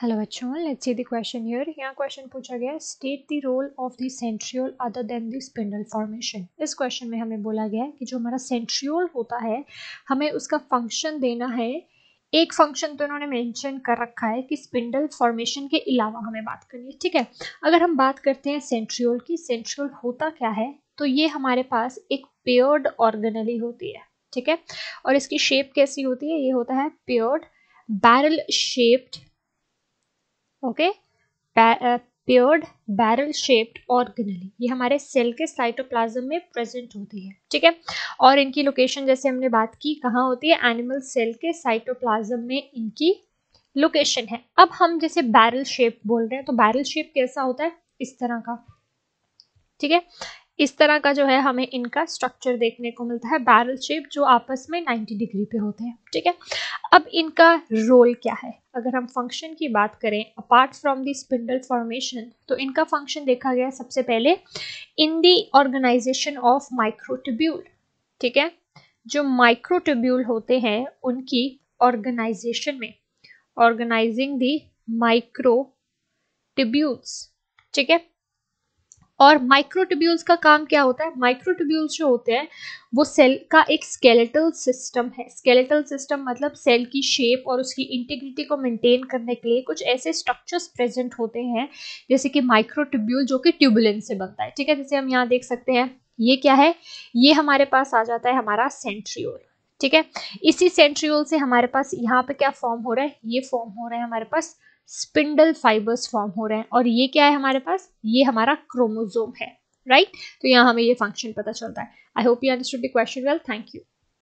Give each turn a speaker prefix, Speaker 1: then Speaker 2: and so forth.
Speaker 1: Hello बच्चों let's see the question here यहाँ question पूछा गया state the role of the centriole other than the spindle formation इस question में हमें बोला गया है कि जो हमारा सेंट्रियोल होता है, हमें उसका फ़ंक्शन देना है। एक फ़ंक्शन तो इन्होंने मेंशन कर रखा है कि स्पिंडल फॉर्मेशन के अलावा हमें बात करनी है, ठीक है? अगर हम बात करते हैं सेंट्रियोल की सेंट्रियोल होता क्या है तो ये हमारे पास एक पेयर्ड ऑर्गेनली होती है, ठीक है? और इसकी शेप कैसी होती है? ये होता है paired barrel shaped okay? Paired barrel shaped organelle ये हमारे सेल के साइटोप्लाज्म में प्रेजेंट होती है, ठीक है? और इनकी लोकेशन जैसे हमने बात की, कहाँ होती है? एनिमल सेल के साइटोप्लाज्म में इनकी लोकेशन है। अब हम जैसे बैरल शेप बोल रहे हैं तो बैरल शेप कैसा होता है? इस तरह का, ठीक है? इस तरह का जो है, हमें इनका स्ट्रक्चर देखने को मिलता है। बैरल शेप जो आपस में 90 डिग्री पे होते हैं, ठीक है? अब इनका रोल क्या है? अगर हम फ़ंक्शन की बात करें apart from the spindle formation तो इनका फ़ंक्शन देखा गया सबसे पहले in the organization of microtubule ठीक है? जो माइक्रोट्यूब्यूल होते हैं, उनकी ऑर्गेनाइजेशन में ऑर्गेनाइजिंग दी माइक्रो ट्यूब्यूल्स ठीक है? और माइक्रोट्यूब्यूल्स का काम क्या होता है? माइक्रोट्यूब्यूल्स जो होते हैं, वो सेल का एक स्केलेटल सिस्टम है। स्केलेटल सिस्टम मतलब सेल की शेप और उसकी इंटीग्रिटी को मेंटेन करने के लिए कुछ ऐसे स्ट्रक्चर्स प्रेजेंट होते हैं, जैसे कि माइक्रोट्यूब्यूल जो कि ट्यूबुलेंस से बनता है। ठीक है, जैसे हम यहाँ देख सकते हैं, ये क्या है? ये हमारे पास आ जाता है हमारा सेंट्रियोल ठीक है? इसी सेंट्रियोल से हमारे पास यहाँ पे क्या फॉर्म हो रहा है? ये फॉर्म हो रहे हैं हमारे पास स्पिंडल फाइबर्स फॉर्म हो रहे हैं। और ये क्या है हमारे पास? ये हमारा क्रोमोजोम है राइट right? तो यहाँ हमें ये फ़ंक्शन पता चलता है। I hope you understood the question well thank you